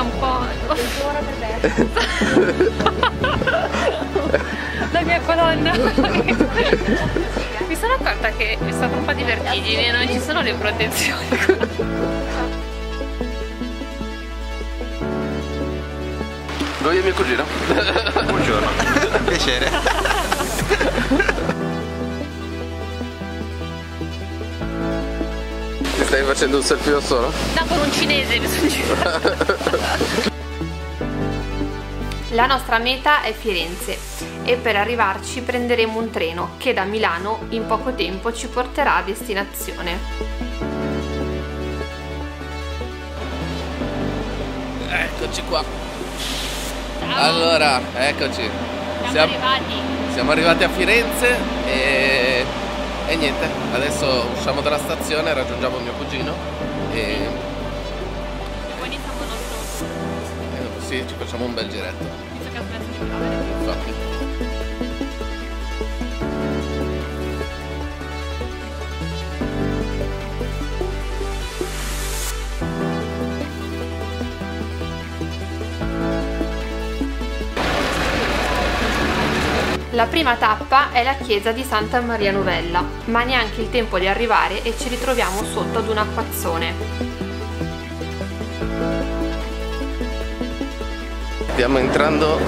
manca un po'. La mia colonna. Mi sono accorta che è stata un po' di vertigini, non ci sono le protezioni. Lui è mio cugino. Buongiorno. Piacere. Ti stai facendo un selfie da solo? No, con un cinese mi sono girata. La nostra meta è Firenze e per arrivarci prenderemo un treno che da Milano in poco tempo ci porterà a destinazione. Eccoci qua. Allora, eccoci. Siamo arrivati. siamo arrivati a Firenze e, e niente, adesso usciamo dalla stazione, raggiungiamo mio cugino e, E e dopo sì, ci facciamo un bel giretto. La prima tappa è la chiesa di Santa Maria Novella, ma neanche il tempo di arrivare e ci ritroviamo sotto ad un acquazzone. Stiamo entrando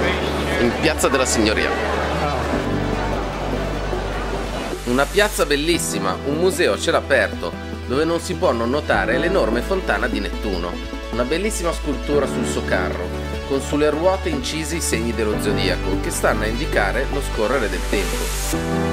in Piazza della Signoria. Una piazza bellissima, un museo a cielo aperto, dove non si può non notare l'enorme fontana di Nettuno. Una bellissima scultura sul suo carro, con sulle ruote incisi i segni dello zodiaco che stanno a indicare lo scorrere del tempo.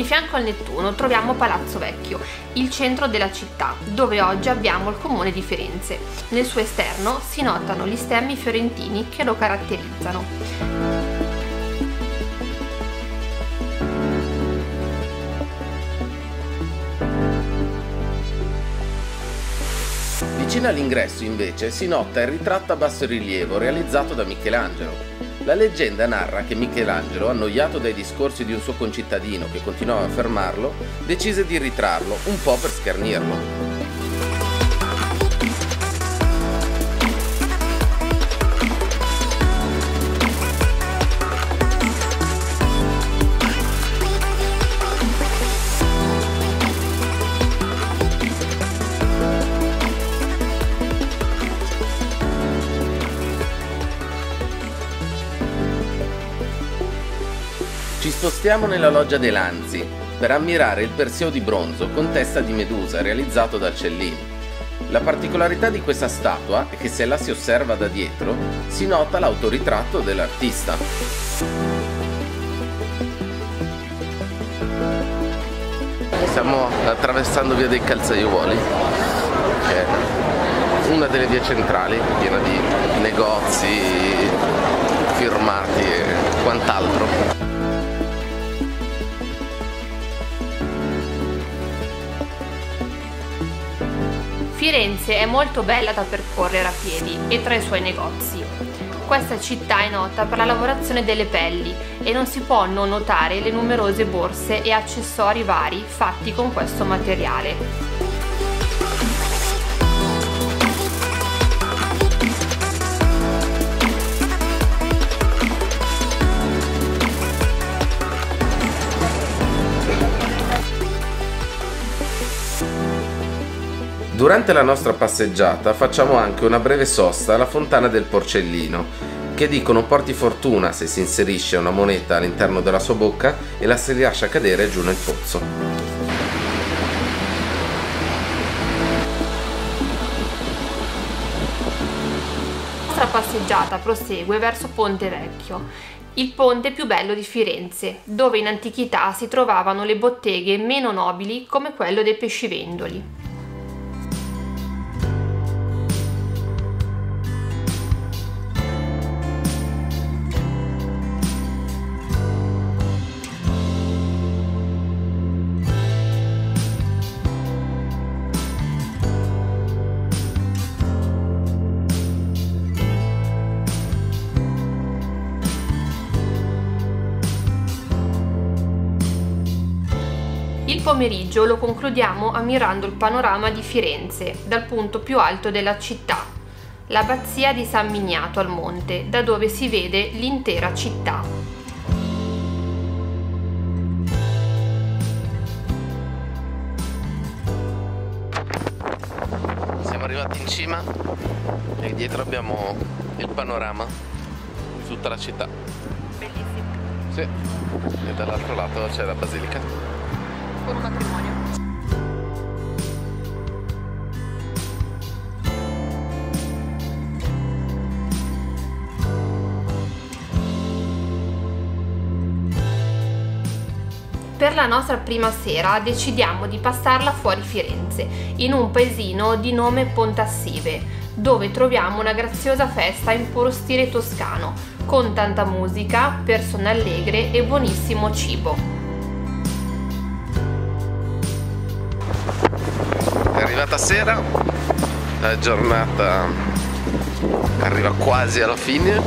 Di fianco al Nettuno troviamo Palazzo Vecchio, il centro della città, dove oggi abbiamo il comune di Firenze. Nel suo esterno si notano gli stemmi fiorentini che lo caratterizzano. Vicino all'ingresso invece si nota il ritratto a basso rilievo realizzato da Michelangelo. La leggenda narra che Michelangelo, annoiato dai discorsi di un suo concittadino che continuava a fermarlo, decise di ritrarlo, un po' per schernirlo. Spostiamo nella loggia dei Lanzi per ammirare il Perseo di bronzo con testa di medusa realizzato da Cellini. La particolarità di questa statua è che se la si osserva da dietro si nota l'autoritratto dell'artista. Stiamo attraversando via dei calzaiuoli, che è una delle vie centrali, piena di negozi, firmati e quant'altro. Firenze è molto bella da percorrere a piedi e tra i suoi negozi. Questa città è nota per la lavorazione delle pelli e non si può non notare le numerose borse e accessori vari fatti con questo materiale. Durante la nostra passeggiata facciamo anche una breve sosta alla fontana del Porcellino, che dicono porti fortuna se si inserisce una moneta all'interno della sua bocca e la si lascia cadere giù nel pozzo. La nostra passeggiata prosegue verso Ponte Vecchio, il ponte più bello di Firenze, dove in antichità si trovavano le botteghe meno nobili come quello dei pescivendoli. Pomeriggio lo concludiamo ammirando il panorama di Firenze dal punto più alto della città, l'abbazia di San Miniato al monte, da dove si vede l'intera città. Siamo arrivati in cima e dietro abbiamo il panorama di tutta la città. Bellissimo. Sì, e dall'altro lato c'è la basilica. Con un matrimonio. Per la nostra prima sera decidiamo di passarla fuori Firenze, in un paesino di nome Pontassive, dove troviamo una graziosa festa in puro stile toscano, con tanta musica, persone allegre e buonissimo cibo. Arrivata sera, la giornata arriva quasi alla fine,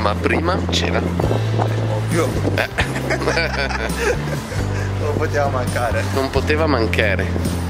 ma prima cena. Ovvio. non poteva mancare. Non poteva mancare.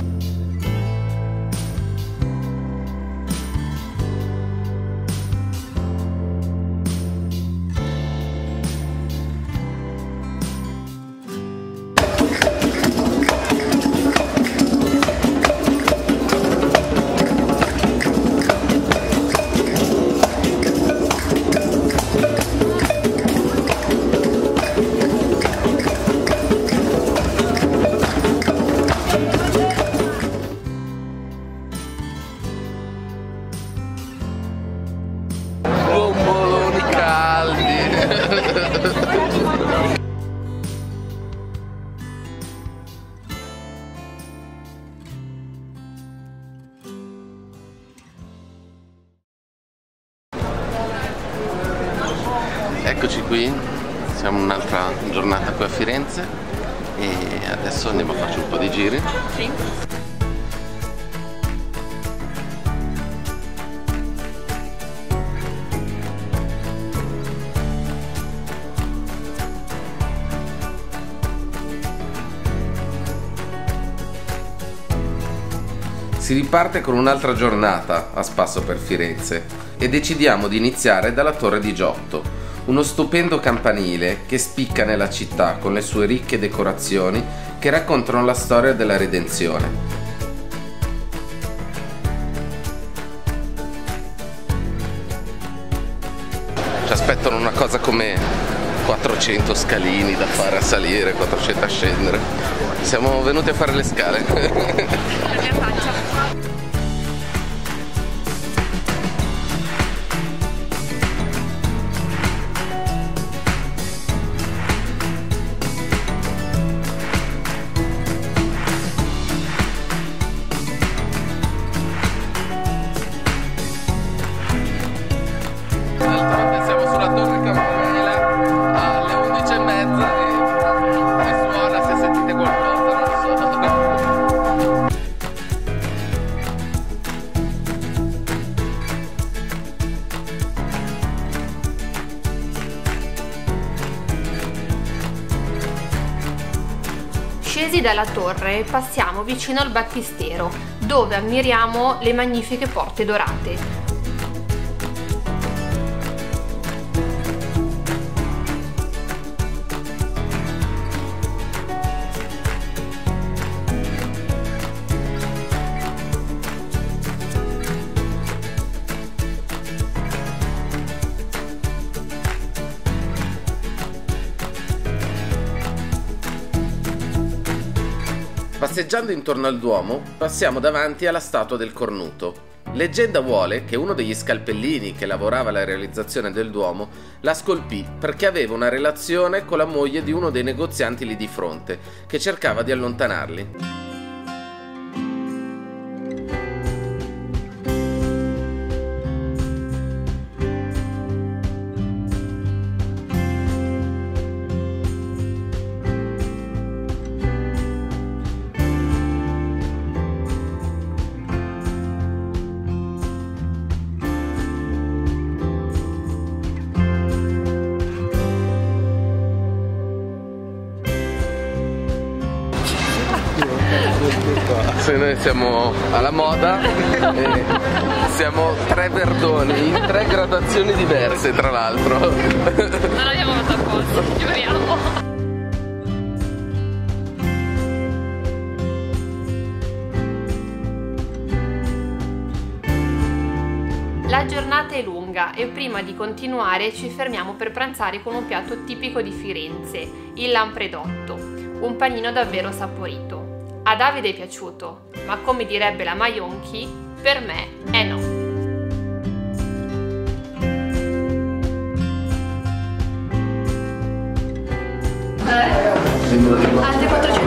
Giri. Si riparte con un'altra giornata a spasso per Firenze e decidiamo di iniziare dalla Torre di Giotto, uno stupendo campanile che spicca nella città con le sue ricche decorazioni che raccontano la storia della redenzione. Ci aspettano una cosa come 400 scalini da fare a salire, 400 a scendere. Siamo venuti a fare le scale. Dalla torre passiamo vicino al battistero, dove ammiriamo le magnifiche porte dorate. Passeggiando intorno al Duomo, passiamo davanti alla statua del Cornuto. Leggenda vuole che uno degli scalpellini che lavorava alla realizzazione del Duomo la scolpì perché aveva una relazione con la moglie di uno dei negozianti lì di fronte, che cercava di allontanarli. Siamo alla moda e siamo tre verdoni in tre gradazioni diverse tra l'altro. Non l'abbiamo fatto apposta, giuriamo. La giornata è lunga e prima di continuare ci fermiamo per pranzare con un piatto tipico di Firenze, il lampredotto, un panino davvero saporito. A Davide è piaciuto, ma come direbbe la Maionchi, per me è no. Altri 400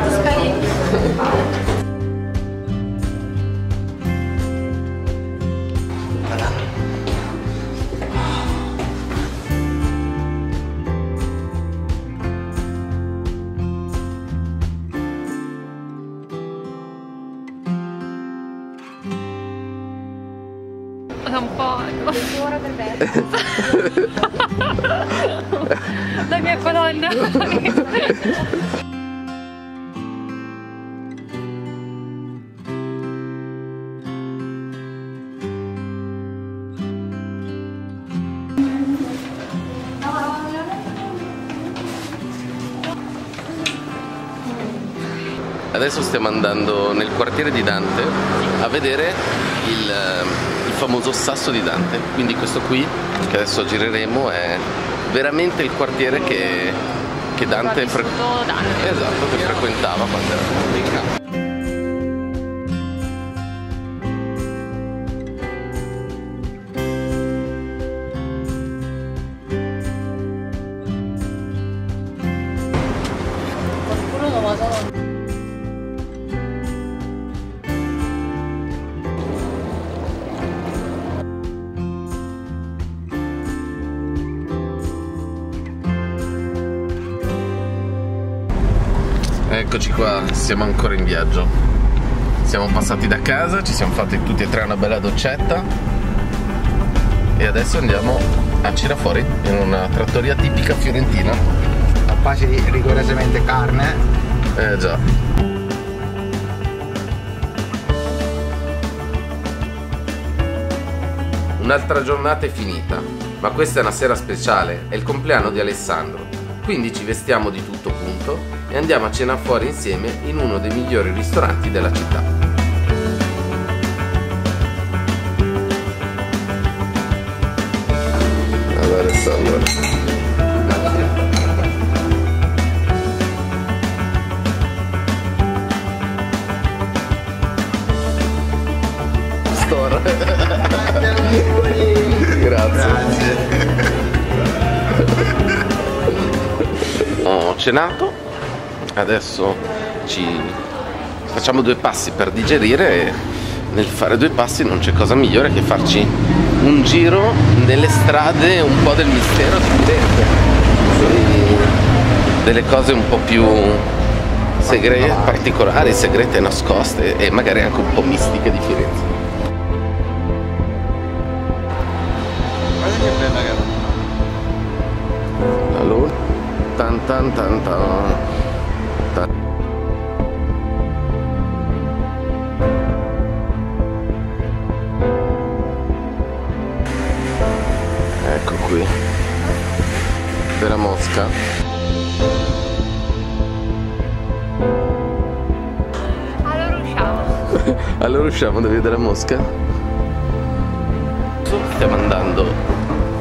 Adesso stiamo andando nel quartiere di Dante a vedere il, il famoso sasso di Dante. Quindi questo qui, che adesso gireremo, è veramente il quartiere che, che Dante, fre- Dante. esatto, che frequentava quando era pubblica. Eccoci qua, siamo ancora in viaggio. Siamo passati da casa, ci siamo fatti tutti e tre una bella doccetta e adesso andiamo a Cirafuori in una trattoria tipica fiorentina. A base di rigorosamente carne. Eh già. Un'altra giornata è finita, ma questa è una sera speciale, è il compleanno di Alessandro. Quindi ci vestiamo di tutto punto e andiamo a cena fuori insieme in uno dei migliori ristoranti della città. Store. Grazie. Ho cenato, adesso ci facciamo due passi per digerire e nel fare due passi non c'è cosa migliore che farci un giro nelle strade un po' del mistero di Firenze. Delle cose un po' più segrete, particolari, segrete, nascoste e magari anche un po' mistiche di Firenze. Guarda che bella che Allora, tan tan tan. tan. Vera mosca. Allora usciamo. Allora usciamo da vedere la mosca. Stiamo andando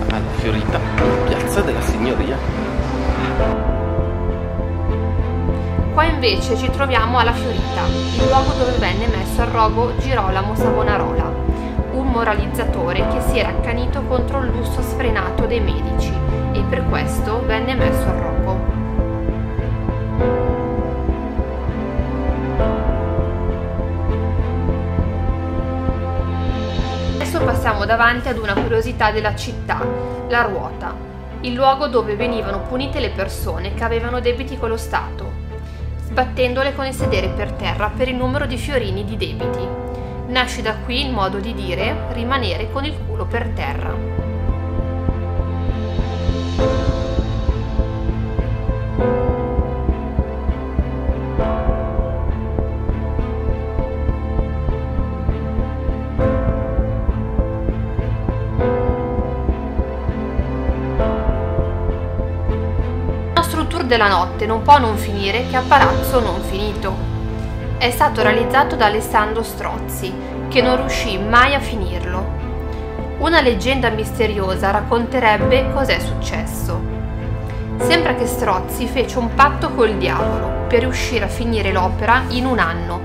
alla Fiorita, in piazza della Signoria. Qua invece ci troviamo alla Fiorita, il luogo dove venne messo a rogo Girolamo Savonarola, un moralizzatore che si era accanito contro il lusso sfrenato dei medici e per questo venne messo a rogo. Adesso passiamo davanti ad una curiosità della città, la ruota, il luogo dove venivano punite le persone che avevano debiti con lo Stato, sbattendole con il sedere per terra per il numero di fiorini di debiti. Nasce da qui il modo di dire rimanere con il culo per terra. Tour della notte non può non finire che a Palazzo non finito. È stato realizzato da Alessandro Strozzi, che non riuscì mai a finirlo. Una leggenda misteriosa racconterebbe cos'è successo. Sembra che Strozzi fece un patto col diavolo per riuscire a finire l'opera in un anno.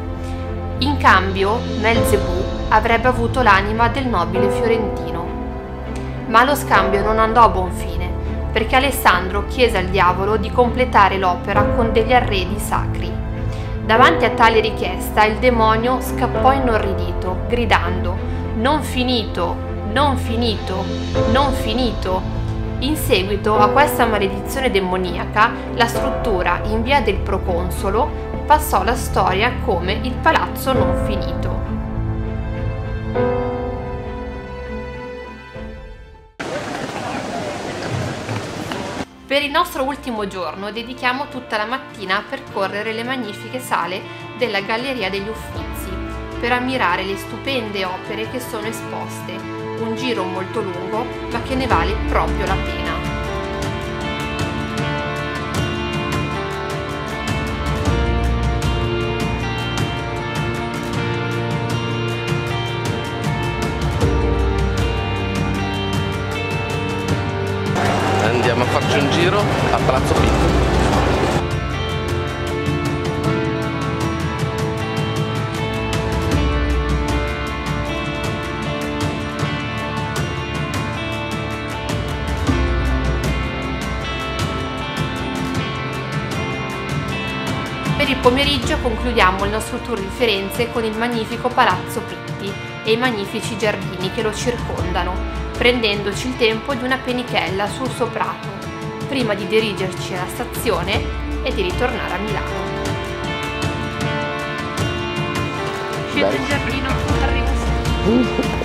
In cambio, Melzebù avrebbe avuto l'anima del nobile fiorentino. Ma lo scambio non andò a buon fine, perché Alessandro chiese al diavolo di completare l'opera con degli arredi sacri. Davanti a tale richiesta il demonio scappò inorridito, gridando Non finito, non finito, non finito. In seguito a questa maledizione demoniaca, la struttura in via del Proconsolo passò alla storia come il palazzo non finito. Per il nostro ultimo giorno dedichiamo tutta la mattina a percorrere le magnifiche sale della Galleria degli Uffizi per ammirare le stupende opere che sono esposte, un giro molto lungo ma che ne vale proprio la pena. Palazzo Pinto. Per il pomeriggio concludiamo il nostro tour di Firenze con il magnifico Palazzo Pitti e i magnifici giardini che lo circondano, prendendoci il tempo di una penichella sul suo prato, prima di dirigerci alla stazione e di ritornare a Milano. Scendo in giardino, arrivo.